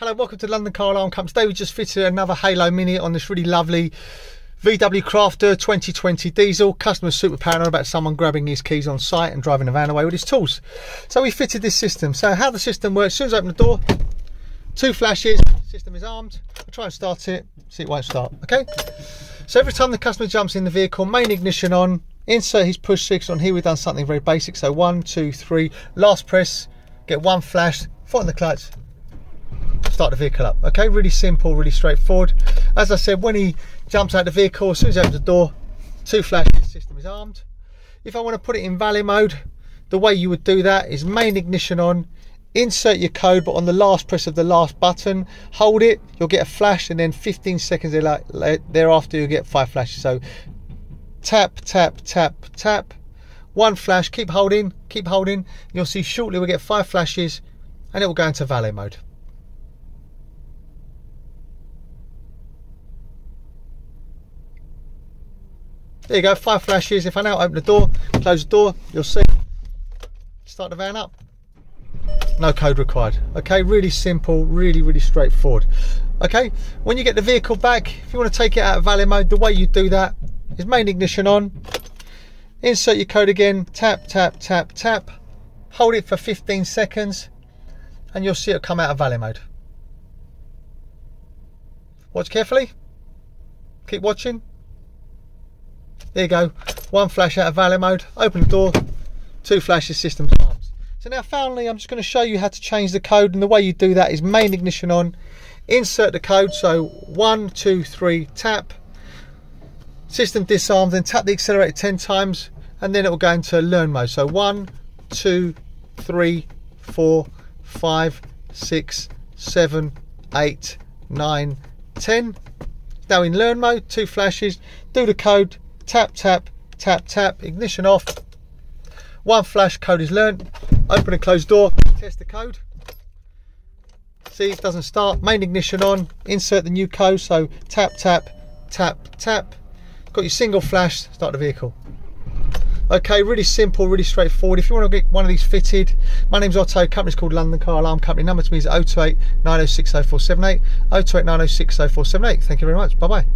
Hello, welcome to London Car Alarm Company. Today we just fitted another Halo Mini on this really lovely VW Crafter 2020 diesel. Customer super paranoid about someone grabbing his keys on site and driving the van away with his tools. So we fitted this system. So how the system works, as soon as I open the door, two flashes, system is armed. I try and start it, see it won't start, okay? So every time the customer jumps in the vehicle, main ignition on, insert his push signal on. Here we've done something very basic. So one, two, three, last press, get one flash, foot on the clutch, start the vehicle up. Okay, really simple, really straightforward. As I said, when he jumps out the vehicle, as soon as he opens the door, two flashes, system is armed. If I want to put it in valet mode, the way you would do that is main ignition on, insert your code, but on the last press of the last button, hold it, you'll get a flash, and then 15 seconds thereafter, you'll get five flashes. So tap, tap, tap, tap, one flash, keep holding, keep holding. You'll see shortly we'll get five flashes and it will go into valet mode. There you go, five flashes. If I now open the door, close the door, you'll see. Start the van up. No code required. Okay, really simple, really, really straightforward. Okay, when you get the vehicle back, if you want to take it out of valet mode, the way you do that is main ignition on, insert your code again, tap, tap, tap, tap, hold it for 15 seconds, and you'll see it come out of valet mode. Watch carefully. Keep watching. There you go. One flash out of valet mode. Open the door. Two flashes, system arms. So now finally I'm just going to show you how to change the code and the way you do that is main ignition on. Insert the code. So one, two, three, tap. System disarmed. Then tap the accelerator 10 times and then it will go into learn mode. So one, two, three, four, five, six, seven, eight, nine, ten. Now in learn mode, two flashes. Do the code tap, tap, tap, tap, ignition off. One flash, code is learned. Open and close door, test the code. See, it doesn't start. Main ignition on, insert the new code. So tap, tap, tap, tap. Got your single flash, start the vehicle. Okay, really simple, really straightforward. If you want to get one of these fitted, my name's Otto, company's called London Car Alarm Company. Number to me is 028 906 0478, 028 906 0478. Thank you very much. Bye bye.